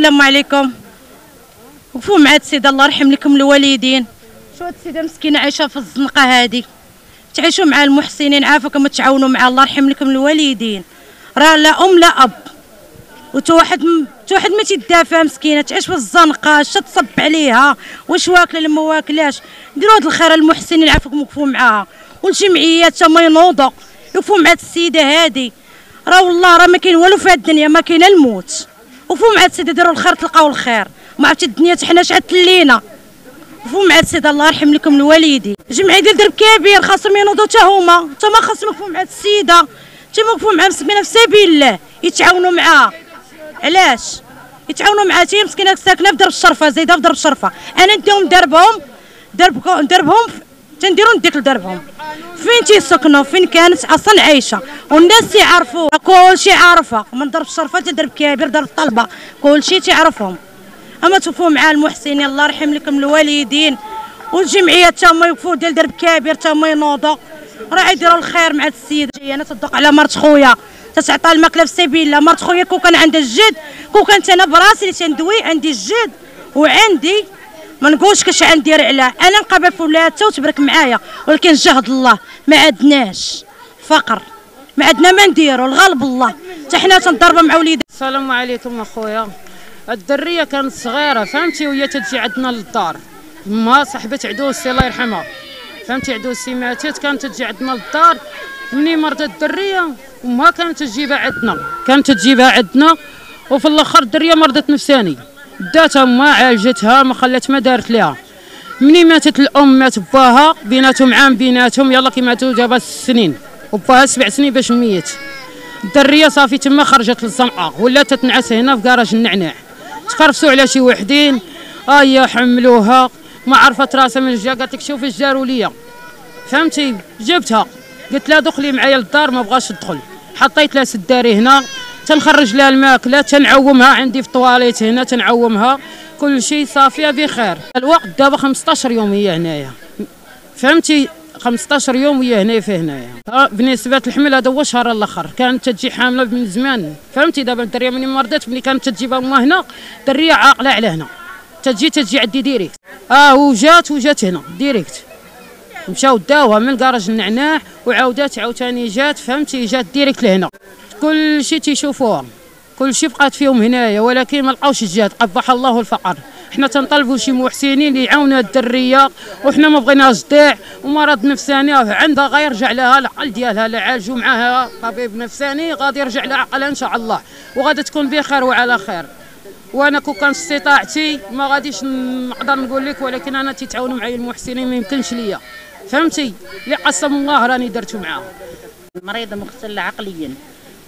السلام عليكم. وقفوا مع هاد السيده الله يرحم لكم الوالدين. شو هاد السيدة مسكينة عايشة في الزنقة هادي. تعيشوا مع المحسنين عافاكم تعاونوا مع الله يرحم لكم الوالدين. راه لا أم لا أب. وتو واحد ما تيدافع مسكينة تعيش في الزنقة اش تصب عليها؟ واش واكلة لما واكلاش؟ ديروا هاد الخير المحسنين عافاكم وقفوا معاها. والجمعيات تا ما ينوضوا يوقفوا مع هاد السيدة هادي. راه والله راه ما كاين والو في هاد الدنيا ما كاين الموت. وقفوا مع هاد السيده ديروا الخير تلقاو الخير. ما عرفتي الدنيا تحنا شحال تلينا. وقفوا مع هاد السيده الله يرحم لكم الوالدين جمعيه ديال درب كبير خاصهم ينوضوا حتى هما. حتى ما خاصهم يوقفوا مع السيدة. حتى يوقفوا مع مسكينه في سبيل الله. يتعاونوا معاها علاش؟ يتعاونوا مع تي مسكينة ساكنة في درب الشرفة زايدة في درب الشرفة. أنا نديهم دربهم دربكم دربهم تنديروا نديك لدربهم فين تيسكنوا فين كانت أصلا عايشة؟ والناس تيعرفوا كلشي عارفة. من درب الشرفة درب كبير درب الطلبة. كلشي تيعرفهم أما توقفوا مع المحسنين الله يرحم لكم الوالدين. والجمعيات تا هما يوقفوا ديال درب كبير تا هما ينوضوا. راه يديروا الخير مع هاد السيد أنا تصدق على مرت خويا. تتعطى الماكله في سبيل الله. مرت خويا كون كان عندها الجد كون كانت أنا براسي اللي تندوي عندي الجد. وعندي ما نقولش كاش غندير علاه أنا نقابل في ولادها وتبارك معايا ولكن جهد الله ما عندناش فقر. ما عندنا ما نديرو الغالب الله. حتى حنا تنضربوا مع وليدات السلام عليكم أخويا. الدرية كانت صغيرة فهمتي؟ وهي تجي عندنا للدار. ما صاحبة عدوسي الله يرحمها. فهمتي؟ عدوسي ماتت كانت تجي عندنا للدار. مني مرضت الدرية وما كانت تجيبها عندنا. كانت تجيبها عندنا وفي الآخر الدرية مرضت نفساني. داتها ما عالجتها ما خلات ما دارت لها مني ماتت الأم مات باها بيناتهم عام بيناتهم يلا كي ماتوا جابها السنين وباها سبع سنين باش ميت. الدرية صافي تما خرجت للزنقه ولا تتنعس هنا في كراج النعناع. تقرفسوا على شي وحدين. هيا حملوها. ما عرفت راسها من جا قالت لك شوفي جاروا ليا. فهمتي؟ جبتها. قلت لها دخلي معايا للدار ما بغاش تدخل. حطيت لها سداري هنا. تنخرج لها الماكله تنعومها عندي في الطواليت هنا تنعومها. كل شيء صافية بخير. الوقت دابا 15 يوم هي هنايا. فهمتي؟ 15 يوم وهي هنا في هنايا. بالنسبة للحمل هذا هو الشهر الأخر. كانت تجي حاملة من زمان. فهمتي؟ دابا الدرية مني مرضت ملي كانت تجيبها امها هنا درية عاقلة على هنا. تجي تجي عندي direct. آه وجات وجات هنا direct. مشاو داوها من كراج النعناع وعاودات عاوتاني جات فهمتي؟ جات ديريكت لهنا. كل شيء تيشوفوها كل شيء بقات فيهم هنايا ولكن ما لقاوش الجهد قبح الله الفقر. حنا تنطلبوا شي محسنين يعاونوا الدريه وحنا ما بغيناش ضيع ومرض نفساني عندها غيرجع لها العقل ديالها لا عالجوا معاها طبيب نفساني غادي يرجع لها عقلها إن شاء الله وغادي تكون بخير وعلى خير. وأنا كون كان استطاعتي ما غاديش نقدر نقول لك ولكن أنا تيتعاونوا معايا المحسنين ما يمكنش ليا. فهمتي؟ اللي قسم الله راني درتو معاها مريضه مختله عقليا.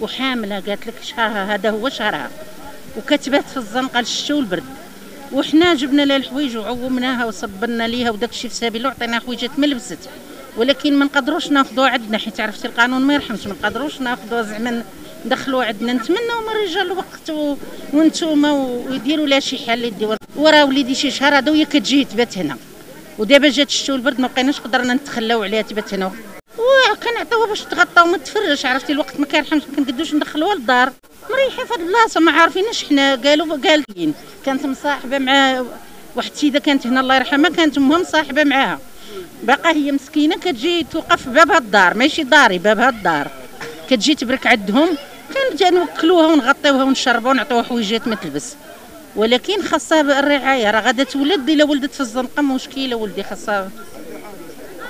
وحاملة قالت لك شهرها هذا هو شهرها. وكتبات في الزنقة للشتو والبرد وحنا جبنا لها الحوايج وعومناها وصبرنا ليها وداك الشيء في سبيل وعطيناها حويجات ما لبست ولكن ما نقدروش ناخذوها عندنا حيت عرفتي القانون ما يرحمش. ما نقدروش ناخذوها زعما ندخلوها عندنا. نتمنوا من الرجال الوقت و... وانتوما ويديروا لها شي حل يديو وراه وليدي شي شهر هذا وهي كتجي تبات هنا. ودابا جات الشتو والبرد ما بقيناش قدرنا نتخلاو عليها تبات هنا. وكنعطيوها باش تغطى وما تفرش عرفتي؟ الوقت ما كيرحمش ما كنقدوش ندخلوها للدار. مريحين في هاد البلاصة ما عارفينش حنا. قالوا قالين كانت مصاحبة مع واحد السيدة كانت هنا الله يرحمها كانت أمها مصاحبة معاها. باقا هي مسكينة كتجي توقف بابها الدار. ماشي داري بابها الدار. كتجي تبرك عندهم كنجي نوكلوها ونغطيوها ونشربوها ونعطيوها حويجات ما تلبس. ولكن خاصها الرعايه راه غادا تولد إلا ولدت في الزنقة مشكله ولدي خاصها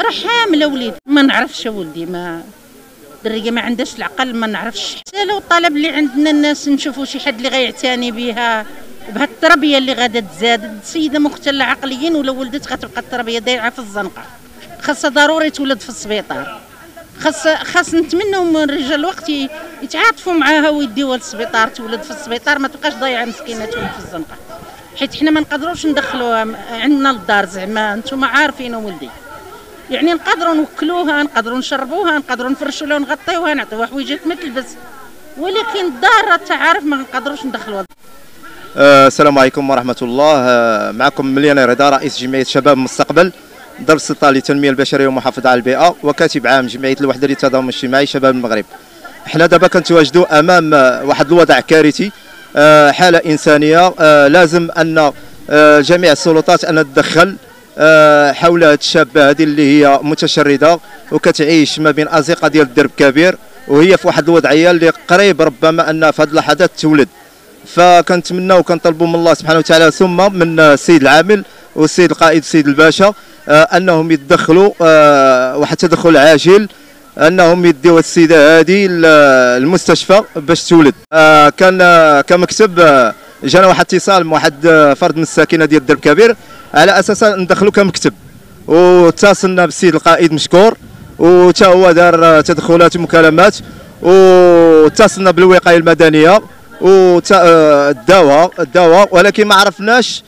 راه حامله وليد. ما نعرفش ولدي ما الدريه ما عندهاش العقل ما نعرفش. حتى لو طلب اللي عندنا الناس نشوفوا شي حد اللي غيعتني بها. بهاد التربية اللي غادا تزاد السيدة مختله عقليا ولا ولدت غتبقى التربية دايعه في الزنقة. خاصها ضروري تولد في السبيطار. خاص خاص نتمنوا من الرجال الوقت يتعاطفوا معاها ويديوها للسبيطار تولد في السبيطار ما تبقاش ضايعة مسكينة تولد في الزنقة. حيت حنا ما نقدروش ندخلوها عندنا للدار زعما. أنتم عارفين ولدي. يعني نقدروا نوكلوها نقدروا نشربوها نقدروا نفرشوا لها ونغطيوها نعطيوها حويجات ما تلبس ولكن الدار تعرف ما نقدروش ندخلوها أه السلام عليكم ورحمة الله. أه معكم مليونير رضا رئيس جمعية شباب المستقبل درب السلطه للتنميه البشرية والمحافظه على البيئة وكاتب عام جمعية الوحدة للتضامن الاجتماعي شباب المغرب. حنا دابا كنتواجدوا أمام واحد الوضع كارثي آه، حالة إنسانية. آه، لازم أن آه، جميع السلطات أن تدخل آه، حول هذه الشابه هذه اللي هي متشردة وكتعيش ما بين ازقه ديال الدرب كبير وهي في واحد الوضعيه اللي قريب ربما أن في هذه اللحظات تولد. فكنتمنى وكنطلبوا من الله سبحانه وتعالى ثم من السيد العامل والسيد القائد السيد الباشا آه، أنهم يتدخلوا آه، واحد التدخل عاجل أنهم يديو السيدة هذه ل- المستشفى باش تولد. آه، كان آه، كمكتب آه، جانا واحد اتصال من واحد آه، فرد من الساكنة ديال الدرب كبير على أساس ندخلوا كمكتب واتصلنا بالسيد القائد مشكور وتا هو دار آه، تدخلات ومكالمات واتصلنا بالوقاية المدنية وداوها داوها ولكن ما عرفناش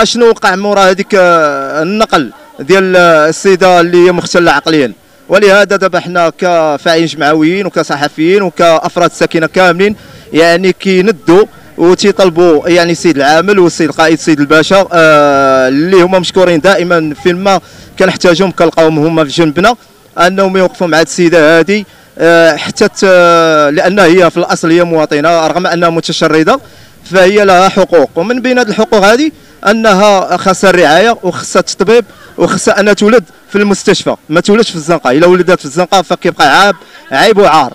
أشنو وقع مورا هذيك آه، النقل ديال آه، السيدة اللي هي مختلة عقليا. ولهذا دابا حنا كفاعلين جمعويين وكصحفيين وكأفراد ساكنة كاملين يعني كيندوا وتيطلبوا يعني السيد العامل والسيد القائد السيد الباشا آه اللي هما مشكورين دائما فين ما كنحتاجهم كنلقاهم هما في جنبنا أنهم يوقفوا مع السيدة هذه آه حتى لأن هي في الأصل هي مواطنة رغم أنها متشردة فهي لها حقوق. ومن بين هذه الحقوق هذه أنها خاصها الرعاية وخاصها التطبيب وخاصها أنها تولد في المستشفى. ما تولدش في الزنقة. إلا ولدت في الزنقة فكيبقى عاب عيب وعار.